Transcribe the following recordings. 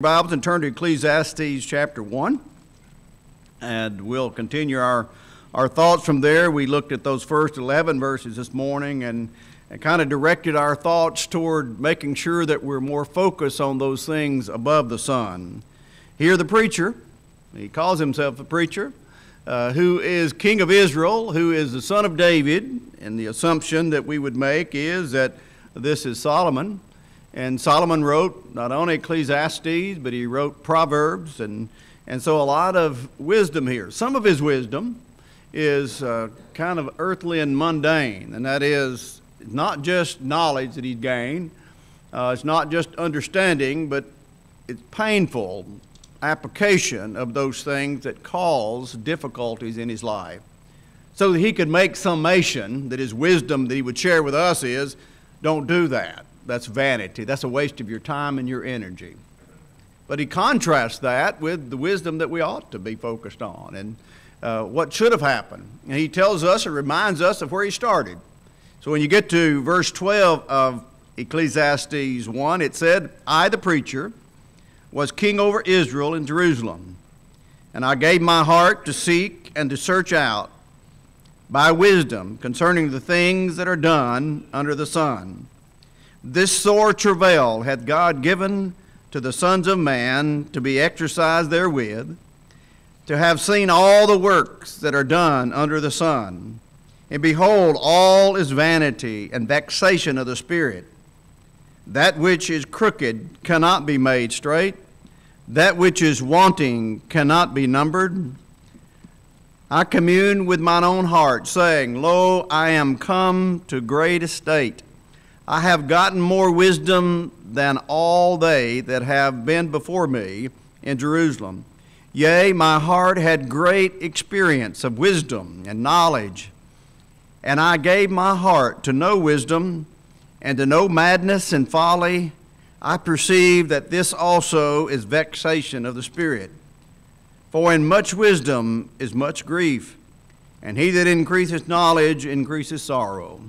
Bibles and turn to Ecclesiastes chapter 1, and we'll continue our, our thoughts from there. We looked at those first 11 verses this morning and, and kind of directed our thoughts toward making sure that we're more focused on those things above the sun. Here, the preacher, he calls himself a preacher, uh, who is king of Israel, who is the son of David, and the assumption that we would make is that this is Solomon. And Solomon wrote not only Ecclesiastes, but he wrote Proverbs, and, and so a lot of wisdom here. Some of his wisdom is uh, kind of earthly and mundane, and that is not just knowledge that he's gained, uh, it's not just understanding, but it's painful application of those things that cause difficulties in his life. So that he could make summation that his wisdom that he would share with us is don't do that that's vanity. That's a waste of your time and your energy. But he contrasts that with the wisdom that we ought to be focused on and uh, what should have happened. And he tells us and reminds us of where he started. So when you get to verse 12 of Ecclesiastes 1, it said, I, the preacher, was king over Israel in Jerusalem, and I gave my heart to seek and to search out by wisdom concerning the things that are done under the sun. This sore travail hath God given to the sons of man to be exercised therewith, to have seen all the works that are done under the sun. And behold, all is vanity and vexation of the Spirit. That which is crooked cannot be made straight, that which is wanting cannot be numbered. I commune with mine own heart, saying, Lo, I am come to great estate. I have gotten more wisdom than all they that have been before me in Jerusalem. Yea, my heart had great experience of wisdom and knowledge. And I gave my heart to know wisdom and to know madness and folly. I perceive that this also is vexation of the Spirit. For in much wisdom is much grief, and he that increaseth knowledge increases sorrow.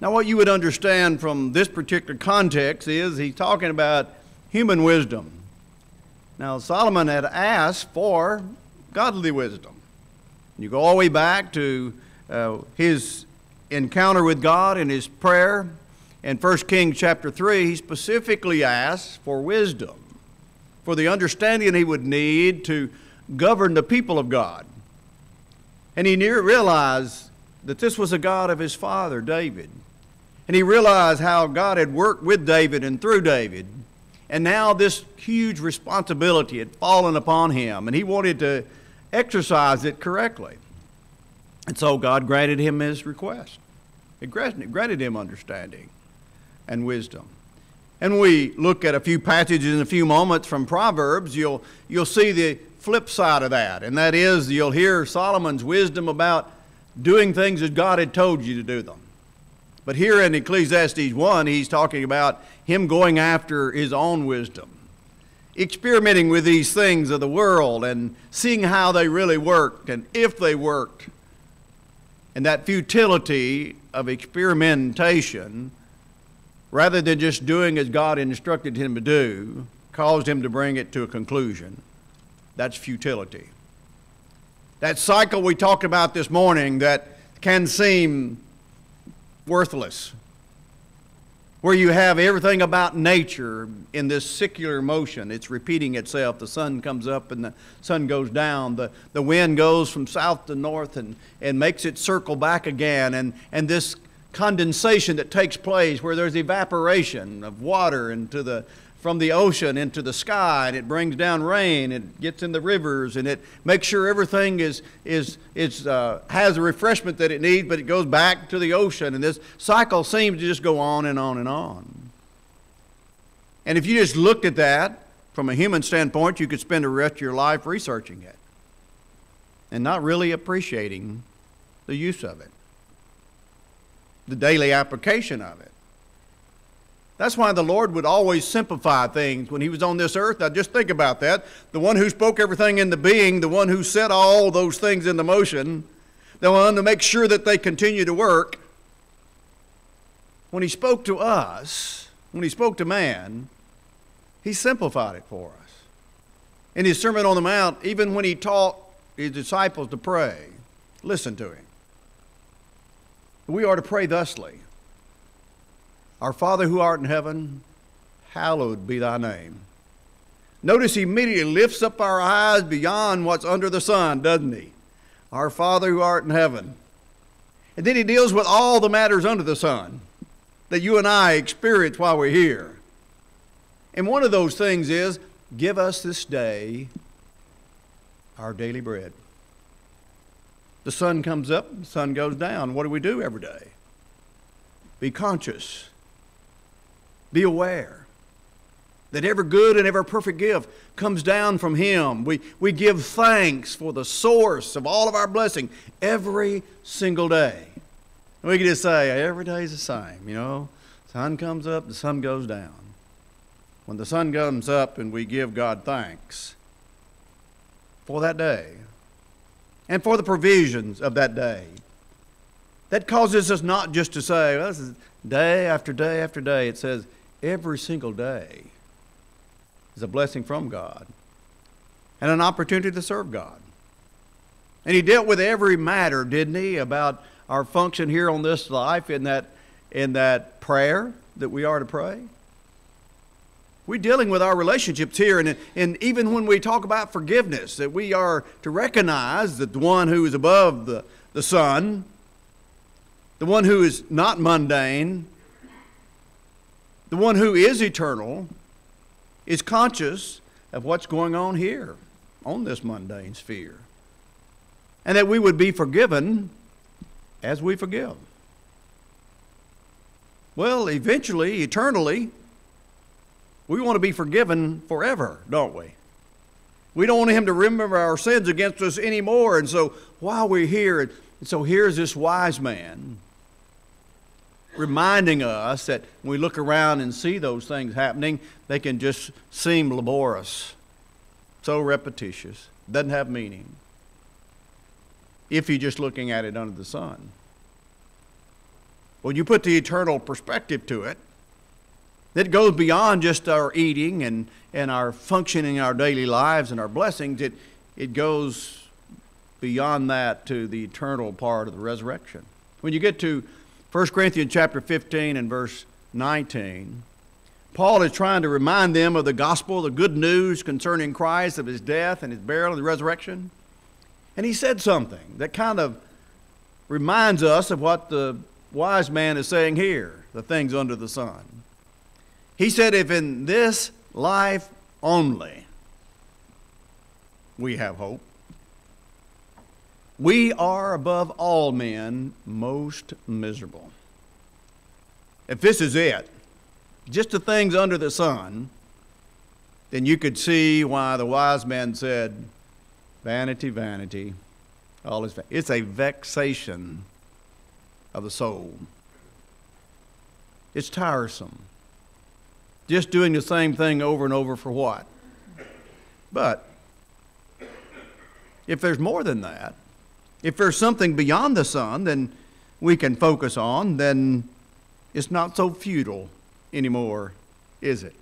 Now, what you would understand from this particular context is he's talking about human wisdom. Now, Solomon had asked for godly wisdom. You go all the way back to uh, his encounter with God in his prayer. In 1 Kings chapter 3, he specifically asked for wisdom, for the understanding he would need to govern the people of God. And he realized that this was a God of his father, David. And he realized how God had worked with David and through David. And now this huge responsibility had fallen upon him, and he wanted to exercise it correctly. And so God granted him his request. It granted him understanding and wisdom. And we look at a few passages in a few moments from Proverbs, you'll, you'll see the flip side of that. And that is, you'll hear Solomon's wisdom about doing things as God had told you to do them. But here in Ecclesiastes 1, he's talking about him going after his own wisdom, experimenting with these things of the world and seeing how they really worked and if they worked. And that futility of experimentation, rather than just doing as God instructed him to do, caused him to bring it to a conclusion. That's futility. That cycle we talked about this morning that can seem worthless. Where you have everything about nature in this secular motion, it's repeating itself. The sun comes up and the sun goes down. The, the wind goes from south to north and, and makes it circle back again. And, and this condensation that takes place where there's evaporation of water into the, from the ocean into the sky, and it brings down rain, it gets in the rivers, and it makes sure everything is, is, is, uh, has the refreshment that it needs, but it goes back to the ocean. And this cycle seems to just go on and on and on. And if you just looked at that from a human standpoint, you could spend the rest of your life researching it and not really appreciating the use of it, the daily application of it. That's why the Lord would always simplify things when He was on this earth. Now, just think about that. The one who spoke everything into being, the one who set all those things into motion, the one to make sure that they continue to work. When He spoke to us, when He spoke to man, He simplified it for us. In his Sermon on the Mount, even when he taught his disciples to pray, listen to him. We are to pray thusly Our Father who art in heaven, hallowed be thy name. Notice he immediately lifts up our eyes beyond what's under the sun, doesn't he? Our Father who art in heaven. And then he deals with all the matters under the sun that you and I experience while we're here. And one of those things is give us this day our daily bread. The sun comes up, the sun goes down. What do we do every day? Be conscious, be aware that every good and every perfect gift comes down from Him. We, we give thanks for the source of all of our blessing every single day. We can just say, every day is the same, you know. Sun comes up, the sun goes down. When the sun comes up and we give God thanks for that day and for the provisions of that day, that causes us not just to say, well, this is day after day after day. It says every single day is a blessing from God and an opportunity to serve God. And he dealt with every matter, didn't he, about our function here on this life in that, in that prayer that we are to pray? We're dealing with our relationships here, and, and even when we talk about forgiveness, that we are to recognize that the one who is above the, the sun, the one who is not mundane, the one who is eternal, is conscious of what's going on here on this mundane sphere. And that we would be forgiven as we forgive. Well, eventually, eternally, we want to be forgiven forever, don't we? We don't want Him to remember our sins against us anymore. And so while we're here, and so here's this wise man reminding us that when we look around and see those things happening, they can just seem laborious, so repetitious, doesn't have meaning if you're just looking at it under the sun. When you put the eternal perspective to it, that goes beyond just our eating and, and our functioning in our daily lives and our blessings. It, it goes beyond that to the eternal part of the resurrection. When you get to 1 Corinthians chapter 15 and verse 19, Paul is trying to remind them of the gospel, the good news concerning Christ, of his death and his burial and the resurrection. And he said something that kind of reminds us of what the wise man is saying here the things under the sun. He said, If in this life only we have hope, we are above all men most miserable. If this is it, just the things under the sun, then you could see why the wise man said, Vanity, vanity, all is vanity. It's a vexation of the soul. It's tiresome. Just doing the same thing over and over for what? But if there's more than that, if there's something beyond the sun, then we can focus on, then it's not so futile anymore, is it?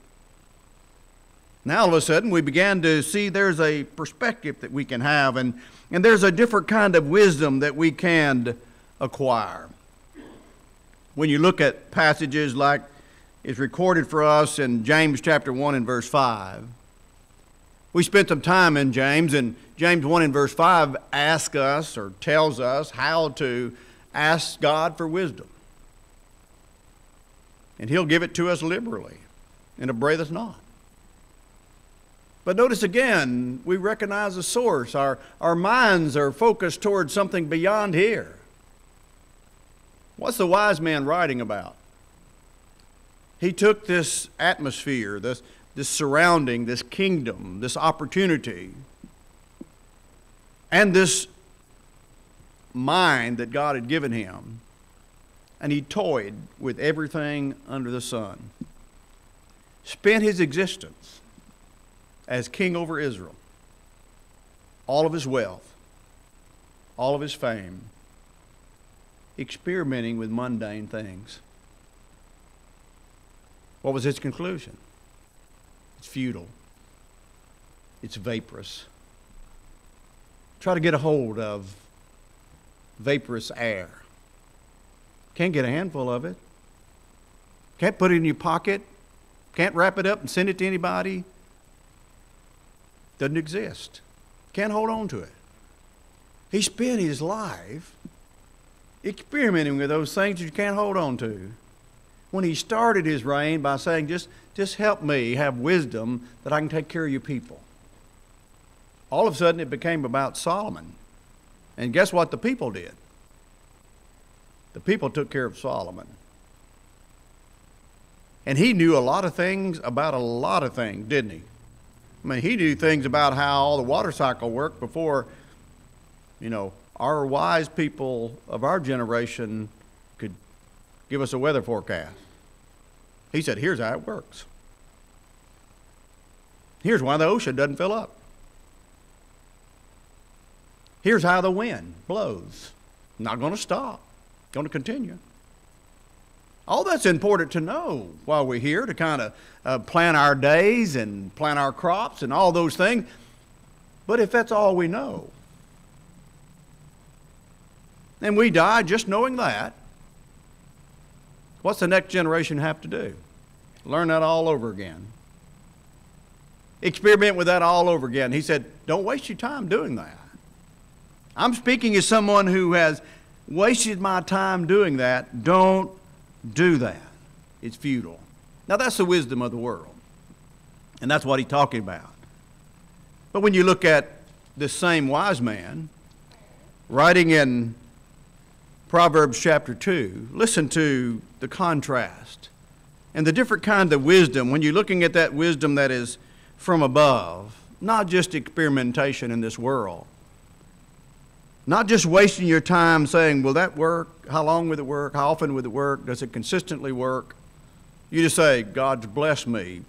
Now, all of a sudden, we began to see there's a perspective that we can have, and, and there's a different kind of wisdom that we can acquire. When you look at passages like is recorded for us in James chapter 1 and verse 5, we spent some time in James, and James 1 and verse 5 asks us or tells us how to ask God for wisdom. And He'll give it to us liberally and upbraideth not. But notice again, we recognize the source. Our, our minds are focused towards something beyond here. What's the wise man writing about? He took this atmosphere, this, this surrounding, this kingdom, this opportunity, and this mind that God had given him, and he toyed with everything under the sun. Spent his existence as king over Israel. All of his wealth, all of his fame, experimenting with mundane things. What was his conclusion? It's futile. It's vaporous. Try to get a hold of vaporous air. Can't get a handful of it. Can't put it in your pocket. Can't wrap it up and send it to anybody. Doesn't exist. Can't hold on to it. He spent his life experimenting with those things that you can't hold on to. When he started his reign by saying, just, just help me have wisdom that I can take care of your people. All of a sudden, it became about Solomon. And guess what the people did? The people took care of Solomon. And he knew a lot of things about a lot of things, didn't he? I mean, he knew things about how all the water cycle worked before, you know, our wise people of our generation could give us a weather forecast. He said, here's how it works. Here's why the ocean doesn't fill up. Here's how the wind blows. Not going to stop, going to continue. All that's important to know while we're here to kind of uh, plan our days and plant our crops and all those things. But if that's all we know, and we die just knowing that, what's the next generation have to do? Learn that all over again. Experiment with that all over again. He said, Don't waste your time doing that. I'm speaking as someone who has wasted my time doing that. Don't do that. It's futile. Now, that's the wisdom of the world. And that's what he's talking about. But when you look at this same wise man, writing in Proverbs chapter 2, listen to the contrast and the different kind of wisdom when you're looking at that wisdom that is from above, not just experimentation in this world, not just wasting your time saying, Will that work? How long will it work? How often will it work? Does it consistently work? You just say, God's blessed me,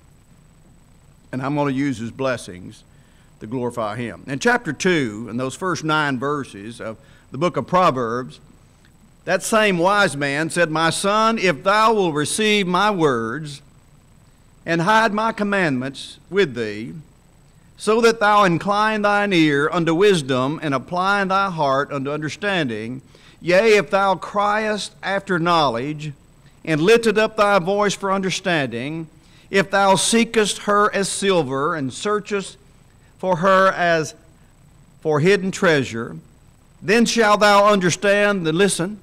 and I'm going to use his blessings to glorify him. In chapter 2, in those first nine verses of the book of Proverbs, that same wise man said, My son, if thou wilt receive my words and hide my commandments with thee, so that thou incline thine ear unto wisdom and apply thy heart unto understanding. Yea, if thou criest after knowledge and lifted up thy voice for understanding, if thou seekest her as silver and searchest for her as for hidden treasure, then shalt thou understand the listen,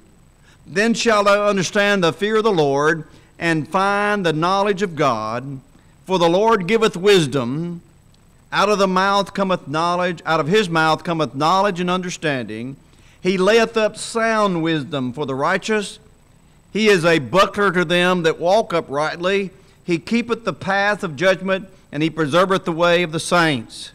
then shalt thou understand the fear of the Lord and find the knowledge of God. For the Lord giveth wisdom out of the mouth cometh knowledge, out of his mouth cometh knowledge and understanding. He layeth up sound wisdom for the righteous. He is a buckler to them that walk uprightly. He keepeth the path of judgment, and he preserveth the way of the saints.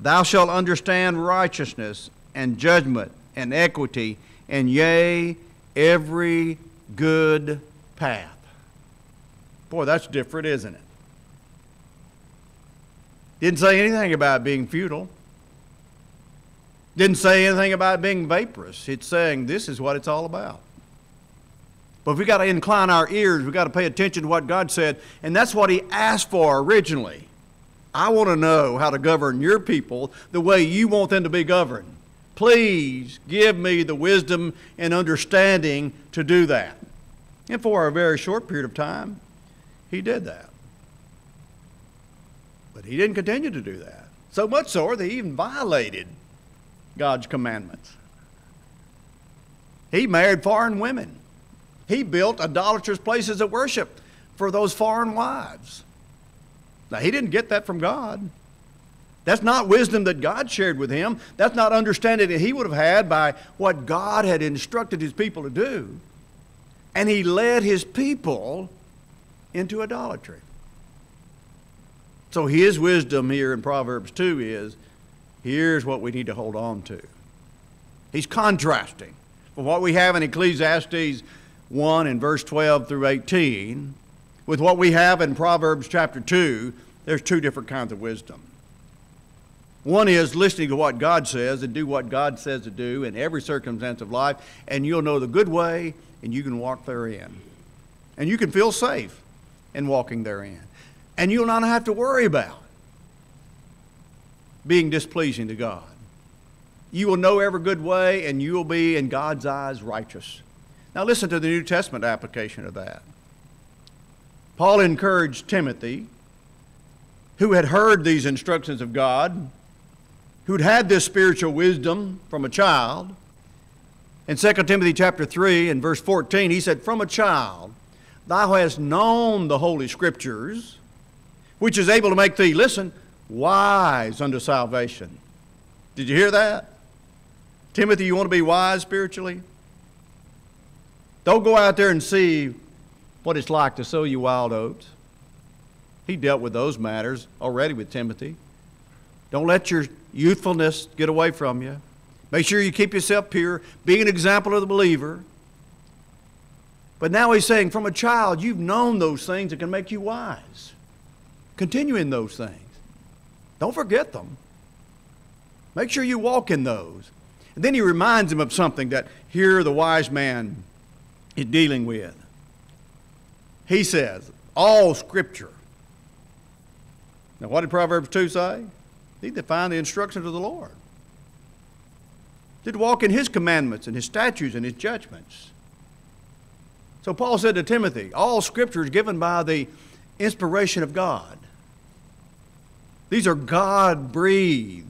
Thou shalt understand righteousness and judgment and equity, and yea, every good path. Boy, that's different, isn't it? Didn't say anything about being futile. Didn't say anything about being vaporous. It's saying this is what it's all about. But we got to incline our ears. We got to pay attention to what God said, and that's what He asked for originally. I want to know how to govern your people the way you want them to be governed. Please give me the wisdom and understanding to do that. And for a very short period of time, He did that. He didn't continue to do that. So much so that he even violated God's commandments. He married foreign women. He built idolatrous places of worship for those foreign wives. Now, he didn't get that from God. That's not wisdom that God shared with him. That's not understanding that he would have had by what God had instructed his people to do. And he led his people into idolatry. So his wisdom here in Proverbs 2 is here's what we need to hold on to. He's contrasting from what we have in Ecclesiastes 1 and verse 12 through 18 with what we have in Proverbs chapter 2. There's two different kinds of wisdom. One is listening to what God says and do what God says to do in every circumstance of life, and you'll know the good way and you can walk therein. And you can feel safe in walking therein. And you'll not have to worry about being displeasing to God. You will know every good way, and you will be, in God's eyes, righteous. Now, listen to the New Testament application of that. Paul encouraged Timothy, who had heard these instructions of God, who'd had this spiritual wisdom from a child. In 2 Timothy chapter 3 and verse 14, he said, From a child thou hast known the Holy Scriptures, which is able to make thee, listen, wise unto salvation. Did you hear that? Timothy, you want to be wise spiritually? Don't go out there and see what it's like to sow you wild oats. He dealt with those matters already with Timothy. Don't let your youthfulness get away from you. Make sure you keep yourself pure, be an example of the believer. But now he's saying, from a child, you've known those things that can make you wise. Continue in those things. Don't forget them. Make sure you walk in those. And then he reminds him of something that here the wise man is dealing with. He says, All scripture. Now, what did Proverbs 2 say? Need to find the instructions of the Lord. Did walk in his commandments and his statutes and his judgments. So Paul said to Timothy, All scripture is given by the inspiration of God. These are God breathed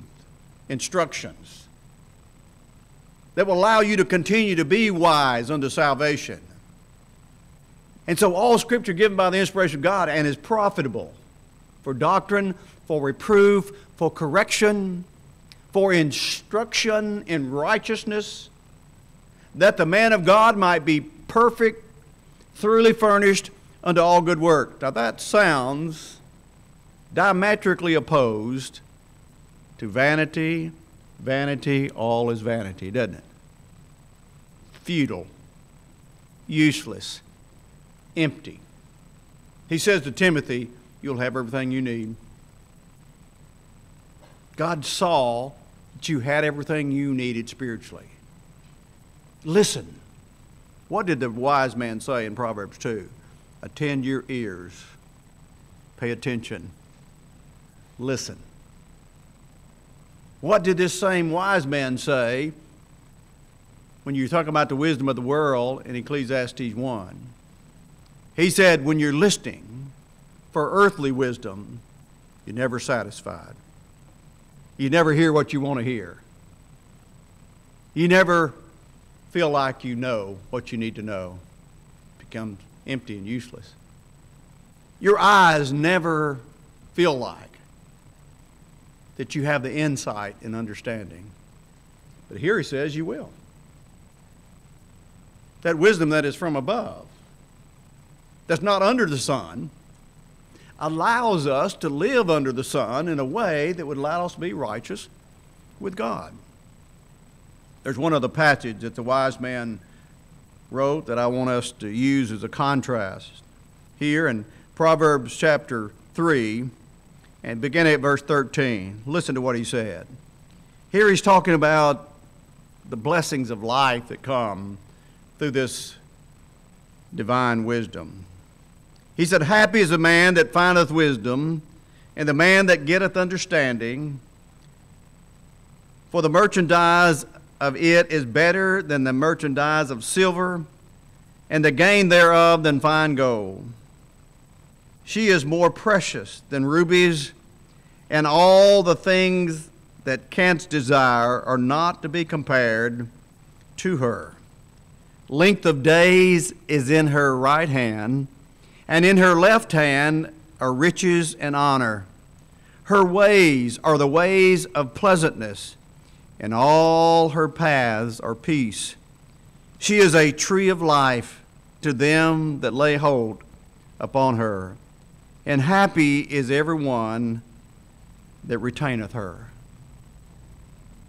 instructions that will allow you to continue to be wise unto salvation. And so, all scripture given by the inspiration of God and is profitable for doctrine, for reproof, for correction, for instruction in righteousness, that the man of God might be perfect, thoroughly furnished unto all good work. Now, that sounds diametrically opposed to vanity, vanity, all is vanity, doesn't it? Futile, useless, empty. He says to Timothy, You'll have everything you need. God saw that you had everything you needed spiritually. Listen. What did the wise man say in Proverbs 2? Attend your ears, pay attention listen. What did this same wise man say when you're talking about the wisdom of the world in Ecclesiastes 1? He said, when you're listening for earthly wisdom, you're never satisfied. You never hear what you want to hear. You never feel like you know what you need to know. It becomes empty and useless. Your eyes never feel like that you have the insight and understanding. But here he says you will. That wisdom that is from above, that's not under the sun, allows us to live under the sun in a way that would allow us to be righteous with God. There's one other passage that the wise man wrote that I want us to use as a contrast. Here in Proverbs chapter 3, and beginning at verse 13. Listen to what he said. Here he's talking about the blessings of life that come through this divine wisdom. He said, Happy is the man that findeth wisdom, and the man that getteth understanding. For the merchandise of it is better than the merchandise of silver, and the gain thereof than fine gold. She is more precious than rubies, and all the things that canst desire are not to be compared to her. Length of days is in her right hand, and in her left hand are riches and honor. Her ways are the ways of pleasantness, and all her paths are peace. She is a tree of life to them that lay hold upon her and happy is every one that retaineth her.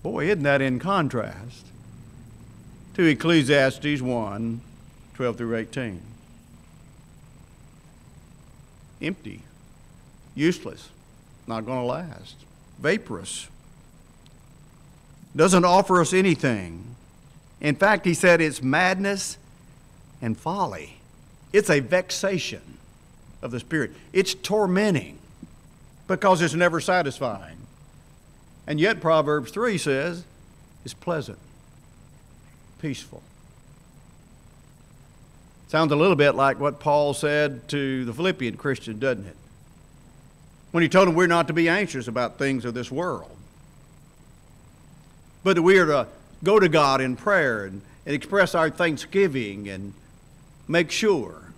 Boy, isn't that in contrast to Ecclesiastes 1 12 through 18? Empty, useless, not going to last, vaporous, doesn't offer us anything. In fact, he said it's madness and folly, it's a vexation. Of the Spirit. It's tormenting because it's never satisfying. And yet, Proverbs 3 says it's pleasant, peaceful. Sounds a little bit like what Paul said to the Philippian Christian, doesn't it? When he told them we're not to be anxious about things of this world, but we are to go to God in prayer and, and express our thanksgiving and make sure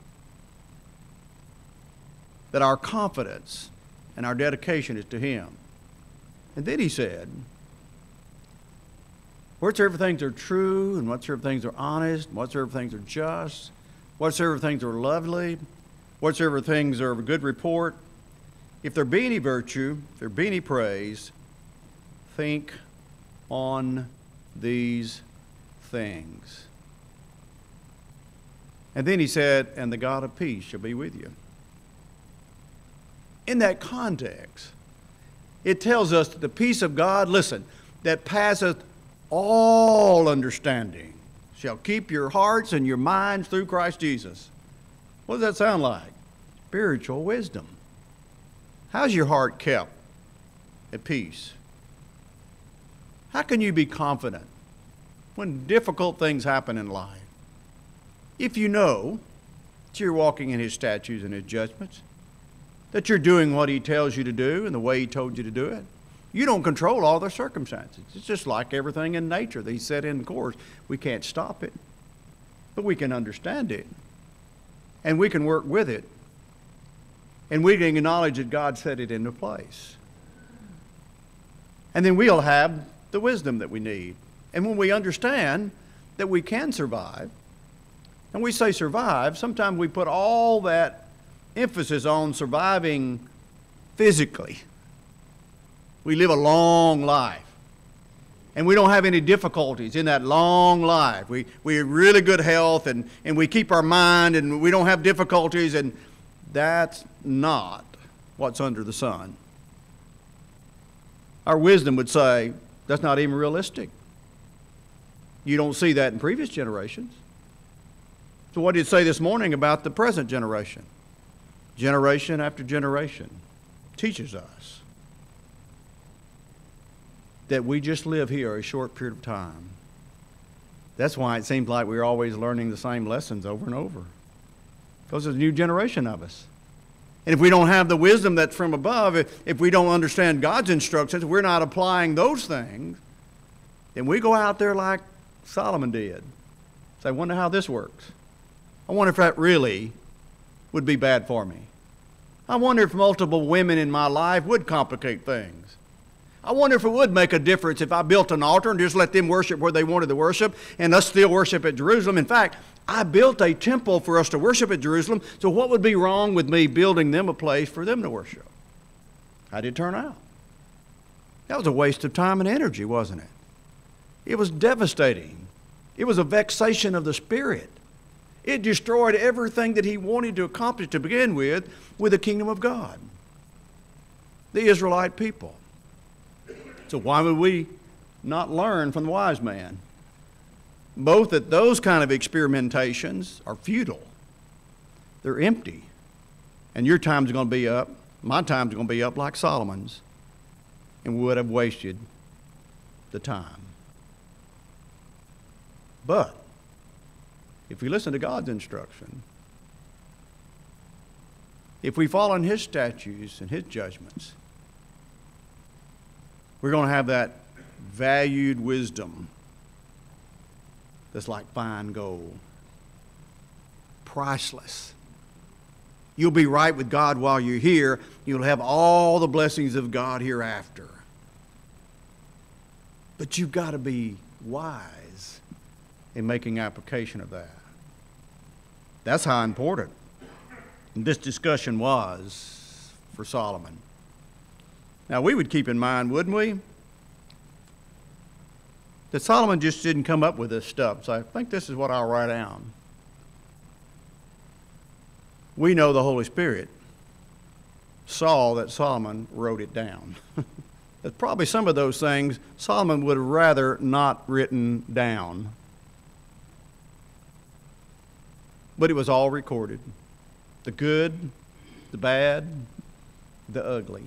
that our confidence and our dedication is to Him. And then he said, Whatsoever things are true, and whatsoever things are honest, and whatsoever things are just, whatsoever things are lovely, whatsoever things are of good report, if there be any virtue, if there be any praise, think on these things. And then he said, And the God of peace shall be with you in that context, it tells us that the peace of God, listen, that passeth all understanding, shall keep your hearts and your minds through Christ Jesus. What does that sound like? Spiritual wisdom. How's your heart kept at peace? How can you be confident when difficult things happen in life? If you know that you're walking in His statutes and His judgments, that you're doing what He tells you to do and the way He told you to do it. You don't control all the circumstances. It's just like everything in nature that He set in course. We can't stop it, but we can understand it. And we can work with it. And we can acknowledge that God set it into place. And then we'll have the wisdom that we need. And when we understand that we can survive, and we say survive, sometimes we put all that emphasis on surviving physically. We live a long life. And we don't have any difficulties in that long life. We, we have really good health and, and we keep our mind and we don't have difficulties, and that's not what's under the sun. Our wisdom would say that's not even realistic. You don't see that in previous generations. So, what did it say this morning about the present generation? Generation after generation, teaches us that we just live here a short period of time. That's why it seems like we're always learning the same lessons over and over. Because there's a new generation of us. And if we don't have the wisdom that's from above, if, we don't understand God's instructions, we're not applying those things, then we go out there like Solomon did. Say, I wonder how this works. I wonder if that really would be bad for me. I wonder if multiple women in my life would complicate things. I wonder if it would make a difference if I built an altar and just let them worship where they wanted to worship and us still worship at Jerusalem. In fact, I built a temple for us to worship at Jerusalem, so what would be wrong with me building them a place for them to worship? How did it turn out? That was a waste of time and energy, wasn't it? It was devastating. It was a vexation of the spirit. It destroyed everything that he wanted to accomplish to begin with, with the kingdom of God, the Israelite people. So, why would we not learn from the wise man? Both that those kind of experimentations are futile, they're empty. And your time's going to be up, my time's going to be up like Solomon's, and we would have wasted the time. But if we listen to God's instruction, if we follow in His statutes and His judgments, we're going to have that valued wisdom that's like fine gold, priceless. You'll be right with God while you're here. You'll have all the blessings of God hereafter. But you've got to be wise in making application of that. That's how important this discussion was for Solomon. Now, we would keep in mind, wouldn't we, that Solomon just didn't come up with this stuff. So I think this is what I'll write down. We know the Holy Spirit saw that Solomon wrote it down. Probably some of those things Solomon would have rather not written down. But it was all recorded the good the bad, the ugly.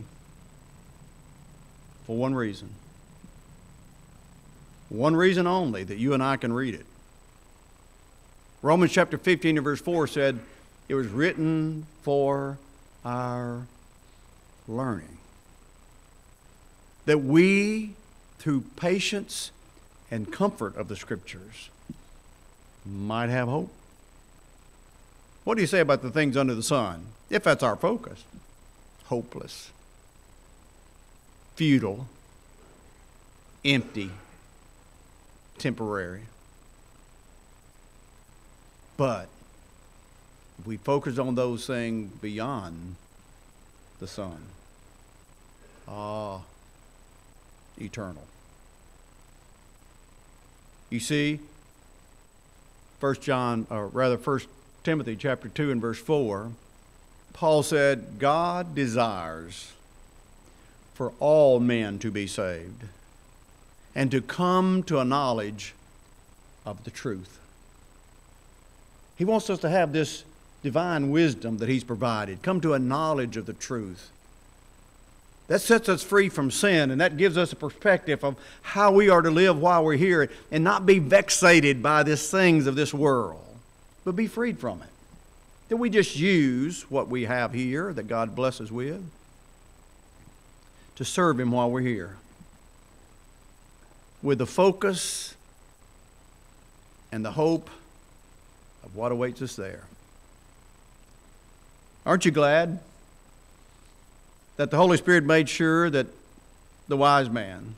For one reason. One reason only that you and I can read it. Romans chapter 15 and verse 4 said, It was written for our learning. That we, through patience and comfort of the Scriptures, might have hope. What do you say about the things under the sun? If that's our focus, hopeless, futile, empty, temporary. But if we focus on those things beyond the sun, ah, eternal. You see, First John, or rather First Timothy chapter 2 and verse 4, Paul said, God desires for all men to be saved and to come to a knowledge of the truth. He wants us to have this divine wisdom that He's provided, come to a knowledge of the truth. That sets us free from sin, and that gives us a perspective of how we are to live while we're here and not be vexated by the things of this world, but be freed from it. That we just use what we have here that God blesses with to serve Him while we're here with the focus and the hope of what awaits us there. Aren't you glad that the Holy Spirit made sure that the wise man,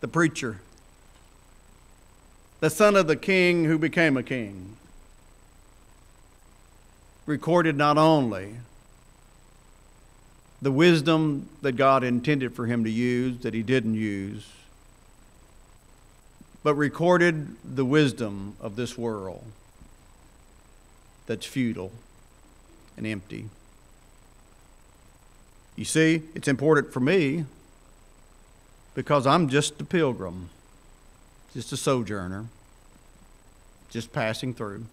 the preacher, the son of the king who became a king, recorded not only the wisdom that God intended for him to use that he didn't use, but recorded the wisdom of this world that's futile and empty. You see, it's important for me because I'm just a pilgrim, just a sojourner, just passing through.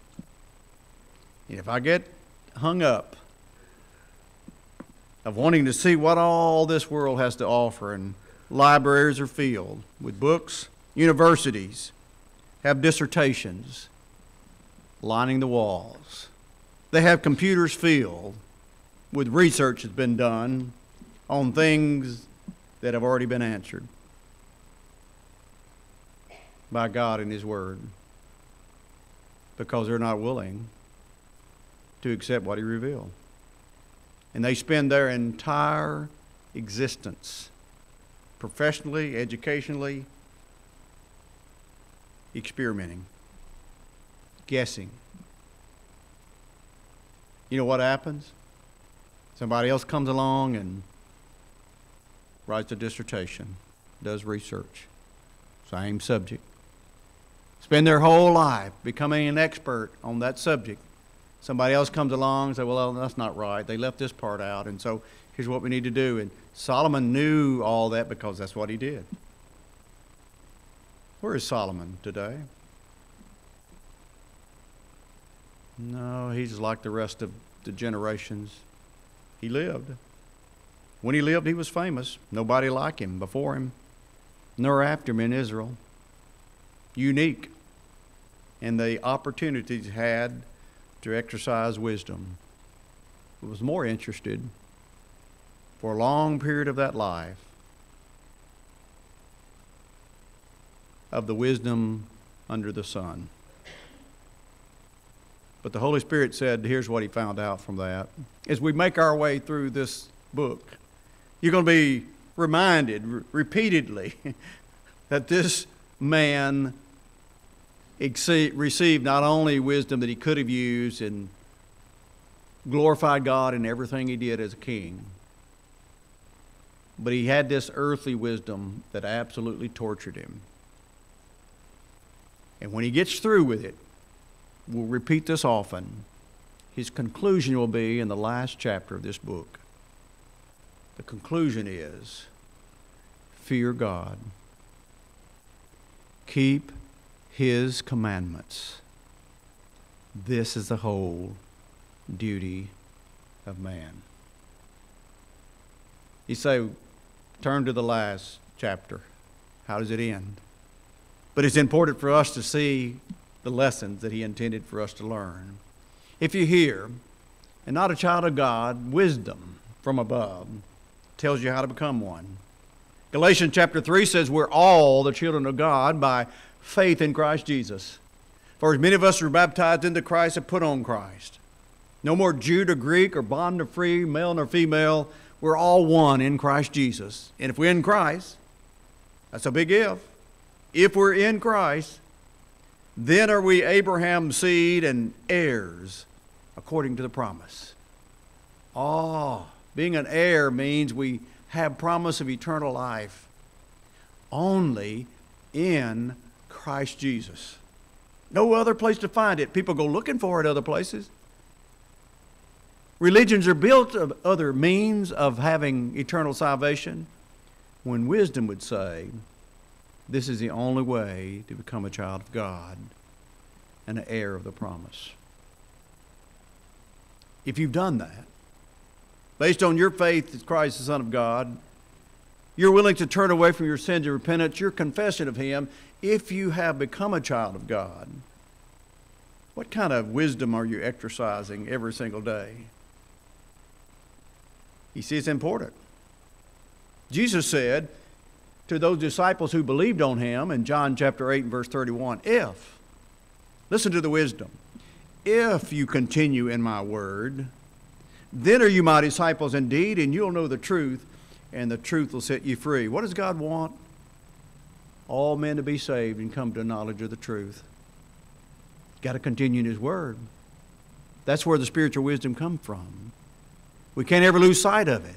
And if I get hung up of wanting to see what all this world has to offer, and libraries are filled with books, universities have dissertations lining the walls. They have computers filled with research that's been done on things that have already been answered by God in His Word because they're not willing to accept what He revealed. And they spend their entire existence, professionally, educationally, experimenting, guessing. You know what happens? Somebody else comes along and writes a dissertation, does research, same subject. Spend their whole life becoming an expert on that subject. Somebody else comes along and says, Well, that's not right. They left this part out. And so here's what we need to do. And Solomon knew all that because that's what he did. Where is Solomon today? No, he's like the rest of the generations he lived. When he lived, he was famous. Nobody like him before him, nor after him in Israel. Unique And the opportunities had to exercise wisdom. He was more interested for a long period of that life of the wisdom under the sun. But the Holy Spirit said, here's what he found out from that. As we make our way through this book, you're going to be reminded repeatedly that this man received not only wisdom that he could have used and glorified God in everything he did as a king, but he had this earthly wisdom that absolutely tortured him. And when he gets through with it, we'll repeat this often. His conclusion will be in the last chapter of this book. The conclusion is fear God, keep His commandments. This is the whole duty of man. You say, turn to the last chapter. How does it end? But it's important for us to see the lessons that he intended for us to learn. If you hear, and not a child of God, wisdom from above tells you how to become one. Galatians chapter 3 says we're all the children of God by faith in Christ Jesus. For as many of us are baptized into Christ have put on Christ. No more Jew to Greek or bond to free, male nor female. We're all one in Christ Jesus. And if we're in Christ, that's a big if. If we're in Christ, then are we Abraham's seed and heirs according to the promise. Oh, being an heir means we have promise of eternal life only in Christ Jesus. No other place to find it. People go looking for it other places. Religions are built of other means of having eternal salvation when wisdom would say, this is the only way to become a child of God and an heir of the promise. If you've done that, based on your faith that Christ is the Son of God, you're willing to turn away from your sins and repentance, your confession of Him, if you have become a child of God, what kind of wisdom are you exercising every single day? You see, it's important. Jesus said to those disciples who believed on him in John chapter 8 and verse 31 if, listen to the wisdom, if you continue in my word, then are you my disciples indeed, and you'll know the truth, and the truth will set you free. What does God want? All men to be saved and come to a knowledge of the truth. Got to continue in His Word. That's where the spiritual wisdom comes from. We can't ever lose sight of it.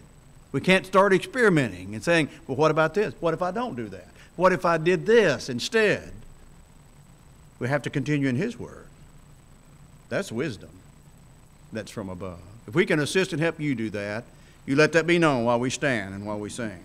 We can't start experimenting and saying, well, what about this? What if I don't do that? What if I did this instead? We have to continue in His Word. That's wisdom that's from above. If we can assist and help you do that, you let that be known while we stand and while we sing.